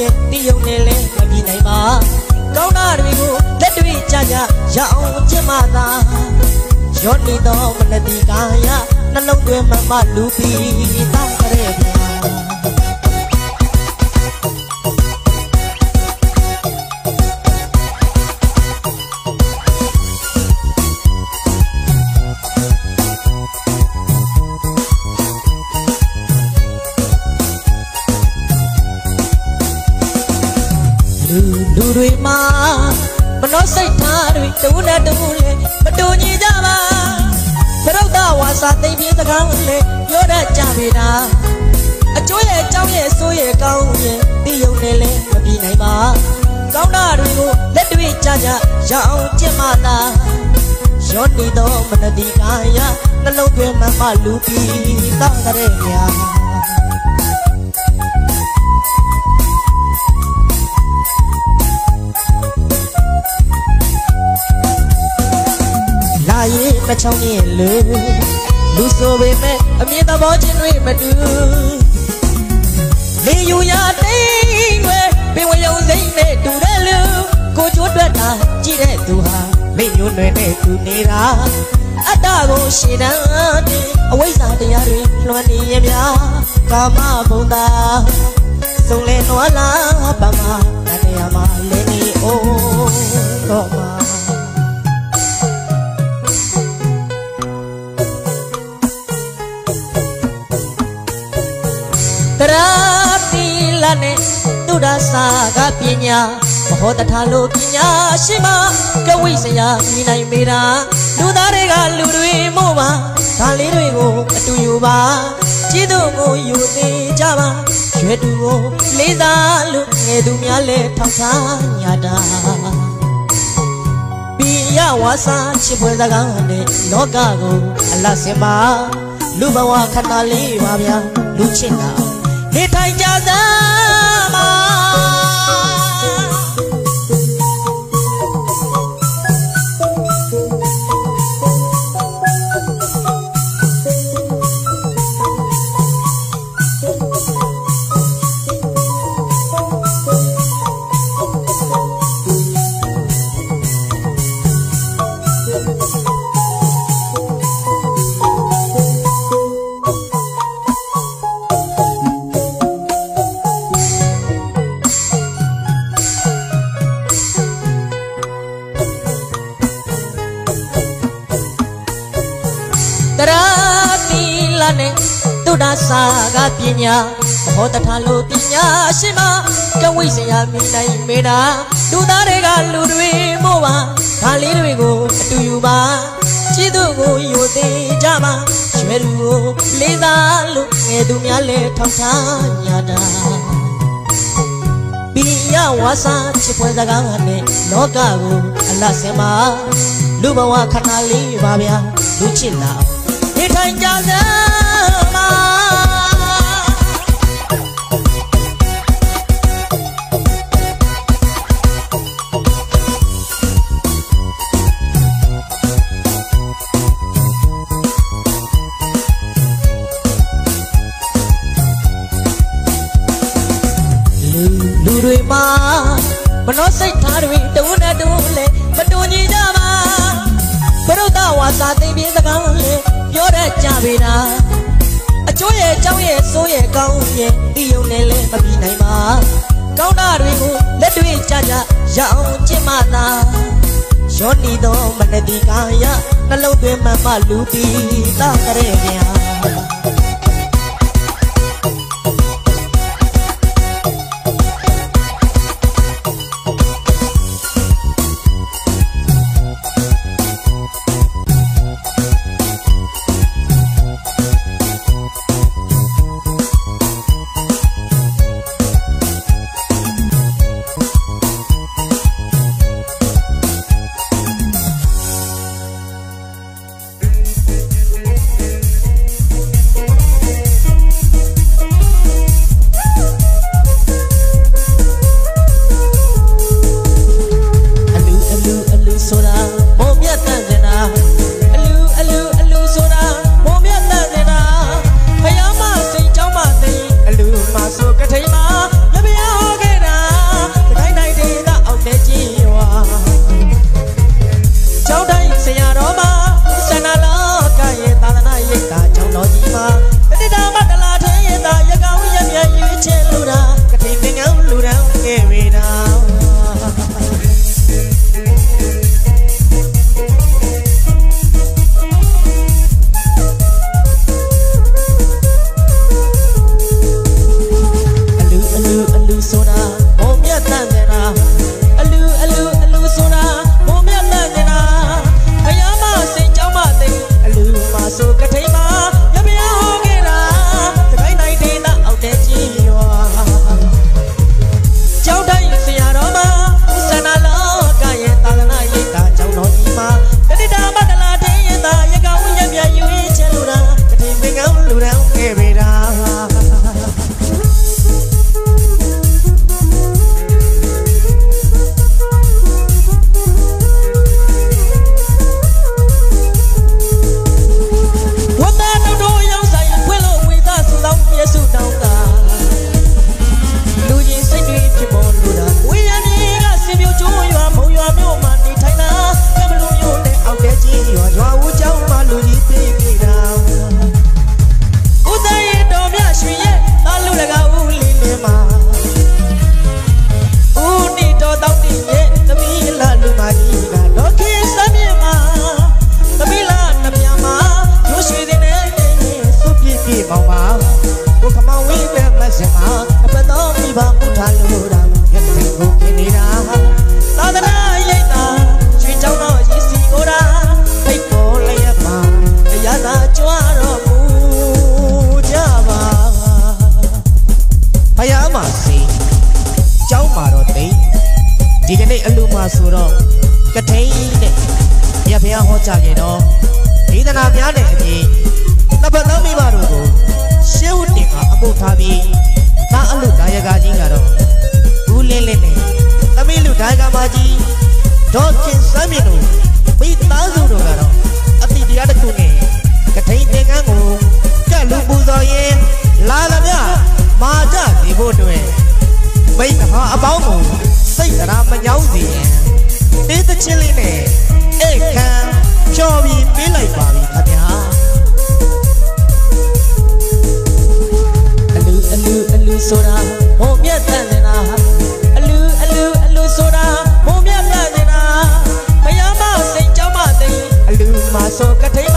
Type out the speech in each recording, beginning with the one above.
ရဲ့ကောင်းရဲ့တည်ုံနဲ့လဲမပြနိုင်ပါကောင်းတာတွေကိုလက်တွေ့ကြကြရအောင်ကျင့်မှသာရောနေတော့မနတိကာယနှလုံးသွင်းမှမလူပြီးတောင်းကြ တဲ့ဗျာလူလူတွေမှာမနှောစိတ်ထားတွေတဝနဲ့တဝလဲမတူညီကြပါဘရုတ်တဝါစာသိမ့်ပြေးစကားလဲပြောတတ်ကြပေတာအကျွေးရဲ့အကြောင်းရဲ့အဆိုးရဲ့ကောင်းရဲ့ဒီယုံနဲ့လဲမပြီးနိုင်ပါကောင်းတာတွေကိုလက်တွေ့ကြကြရအောင်ကျင့်မှသာရောနေတော့မနတိကာယနှလုံးသွင်းမှမလူပြီးတောင်းကြတဲ့ညာ ချောင်းရင်လူလူဆိုပေမဲ့အမြင်သဘောချင်းတွေမတူလေယူရတိန်ွယ်ပင်ဝယုံစိမ့်နဲ့တူတဲ့လူကိုချိုးတွက်တာကြည့်တဲ့သူဟာမိညွန်းတွေနဲ့တူနေတာအတ္တကိုရှင်းတန်းတဲ့အဝိဇ္ဇာတရားတွေလွှမ်းနေရင်များကာမဘုံသာစုံလဲနွားလာပါမတရားမှာလဲနေအောင်တော့မှာတ သူဒစာကပညာမဟောတထာလို့ပညာရှိမကဝိစရာမြင်နိုင်မေတာလူသားတွေကလူတွေမို့ပါဒါလေးတွေကိုအတူယူပါကျေးဇူးကိုယူသေးကြပါရွယ်သူကိုလေးစားလို့ငယ်သူများလဲထောက်ထားညာတာပိယဝါစာချစ်ပွဲစကားနဲ့လောကကိုအလတ်စင်ပါလူဘဝခဏလေးပါဗျာလူချစ်တာနေထိုင်ကြစ ကပညာမဟောတထာလို့ပညာရှိမကဝိစရာမြင်နိုင်မေတာလူသားတွေကလူတွေမို့ပါဒါလေးတွေကိုအတူယူပါကျေးဇူးကိုယူသေးကြပါရွယ်သူကိုလေးစားလို့ငယ်သူများလဲထောက်ထားညာတာပိယဝါစာချစ်ပွဲစကားနဲ့လောကကိုအလတ်စင်ပါလူဘဝခဏလေးပါဗျာလူချစ်လာနေထိုင်ကြစမ်း ရဲ့အကြောင်းရဲ့ဆိုးရဲ့ကောင်းရဲ့ဒီယုံနဲ့လဲမပြီးနိုင်ပါကောင်းတာတွေကိုလက်တွေ့ကြကြရအောင်ကျင့်မှသာရောနေတော့မနတိကာယနှလုံးသွင်းမှမလူပြီးတာကြရဲ့ဗျာ ဖျားဟောကြားခဲ့တော့ဒေသနာများတဲ့အပြင်တပတ်လုံးမိဘတို့ကိုရှေးဝတ်တင်ကအပုတ်ထားပြီးသာအလူဒါယကကြီးကတော့ဘူးလင်းလင်းနဲ့သမီးလူဒါယကမကြီးဒေါ်ခင်စမ်းမြင့်တို့မိသားစုတို့ကတော့အတိတရားတစ်ခုနဲ့ကထိန်တင်ကန်းကိုကတ်လူပူဇော်ရင်လာသမျှမာကြနေဖို့အတွက်မိတ်ဟာအပေါင်းကိုစိတ်တရားမညောင်းစေရင်တေးသချင်းလေးနဲ့ဧခံ ချော်ပြီးပေးလိုက်ပါပြီခင်ဗျာအလူအလူအလူဆိုတာဘုံမြတ်တန်နေတာအလူအလူအလူဆိုတာဘုံမြတ်တန်နေတာဘုရားမစိတ်ကြောင်းမသိအလူမဆိုကထိန်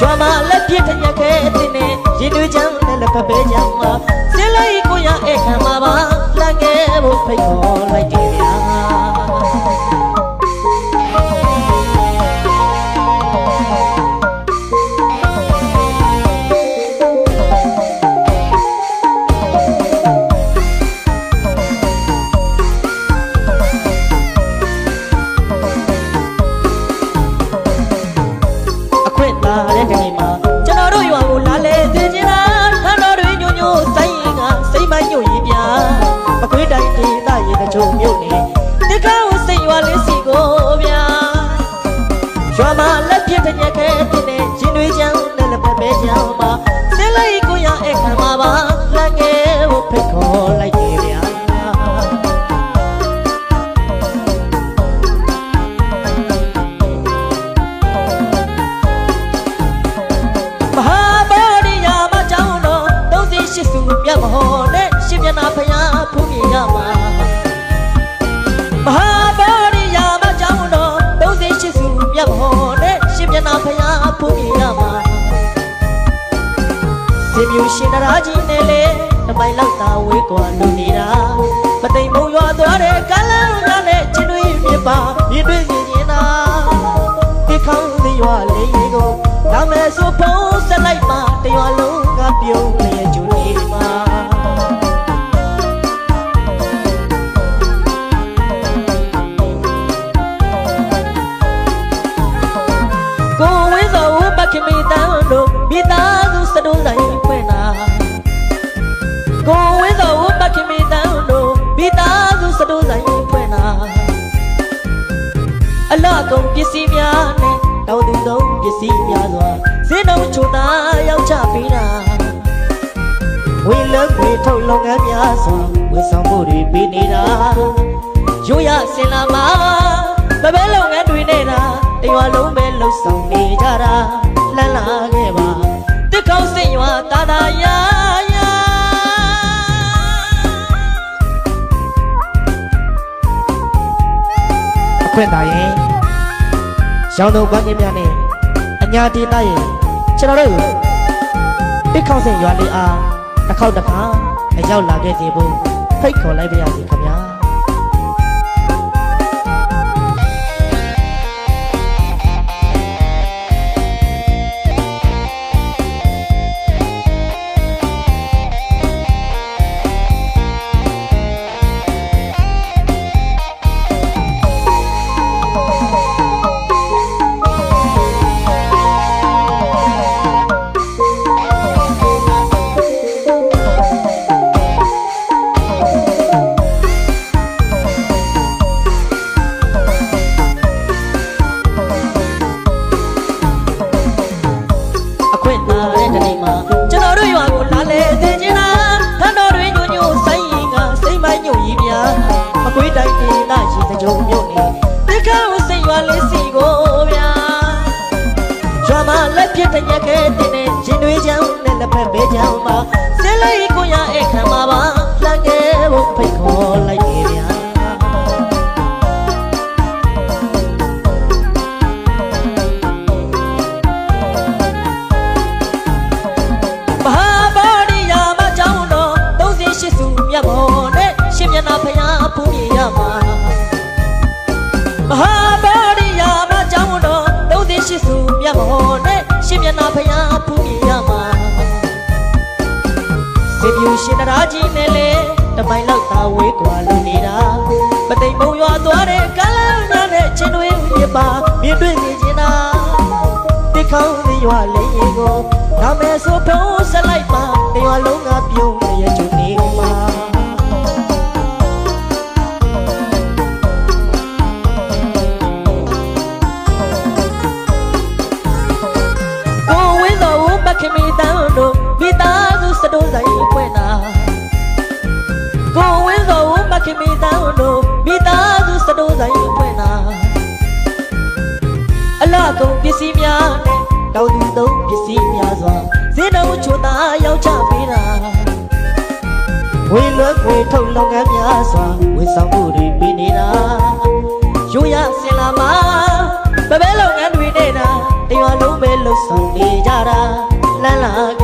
ရွာမှာလက်ပြထညက်ခဲတင်နေရင်တွေချမ်းနဲ့လက်ဖက်ပဲချမ်းမှာစင်လိုက်ကိုရအခမ်းမှာပါလှငယ်ဖို့ဖိတ်ခေါ်လိုက်တယ်ဗျာ င့်လာတဲ့ဒီ မဟာဗောဓိယာမကြောင်းတော်သုံးစီရှိစုမြတ်မဟောနဲ့ရှင်မျက်နာဖယားဖူးမြင်ရမှာမဟာဗောဓိယာမကြောင်းတော်သုံးစီရှိစုမြတ်မဟောနဲ့ရှင်မျက်နာဖယားဖူးမြင်ရမှာစေမြူရှင်နရာကြီးနဲ့လေတပိုင်လောက်သာဝေးကွာလူနေတာမသိမ်မုံရွာသွားတဲ့ကလန်းကနဲ့ချင်းတွေမြစ်ပါမြစ်တွေမြင်နေတာဒီခေါင်းဒီရွာလေးကိုလာ စွာဈေးနှုန်းချိုသာရောက်ချပေးတာဝေလက်ဝေထုတ်လုပ်ငန်းများစွာဝေဆောင်မှုတွေပေးနေတာရိုးရစင်လာမှာတပည့်လုပ်ငန်းတွေနေတာတရွာလုံးပဲလှုပ်ဆောင်နေကြတာလှမ်းလာခဲ့ပါတစ်ကောက်စိတ်ရွာတာတာယာယာအခွင့်သာရင်ရောင်းတော့ပန်းကြီးများနဲ့အ ညာဒေသရဲ့ကျွန်တော်တို့တစ်ခေါက်စိတ်ရွာလေးအားတစ်ခေါက်တစ်ခါအရောက်လာခဲ့စေဖို့ဖိတ်ခေါ်လိုက်ပါရစေခင်ဗျာ ရွာမှာလက်ပြတရက်ခဲတင်နေရင်တွေချောင်းနဲ့လက်ဖက်ပဲချောင်းမှာဆဲလေးကိုရအခမ်းမှာပါ နဲ့ရှင်မျက်နှာဖျားဖူးမြင်ရမှာစေပြူရှင်တရာကြီးနဲ့လေတပိုင်လောက်သာဝေးကွာလို့နေတာမသိမ်မုံရွာသွားတဲ့ကလန်းများနဲ့ချင်းတွေပြပါမြင်တွေ့နေချင်တာတိခေါင်းဒီရွာလေးရင်ကိုနာမည်ဆိုဖုံးဆက်လိုက်ပါတရွာလုံးကပြုံးရ အလှကုန်ပစ္စည်းများနဲ့တောင်းသူသုံးပစ္စည်းများစွာဈေးနှုန်းချိုသာရောက်ချပေးတာဝေလွတ်ဝေထုတ်လုပ်ငန်းများစွာဝန်ဆောင်မှုတွေပေးနေတာရိုးရစင်လာမှာပပဲလုပ်ငန်းတွေနေတာတရွာလုံးပဲလှုပ်ဆောင်နေကြတာလမ်းလာခဲ့ပါတစ်ခေါက်စိတ်ရွာတာတာယာ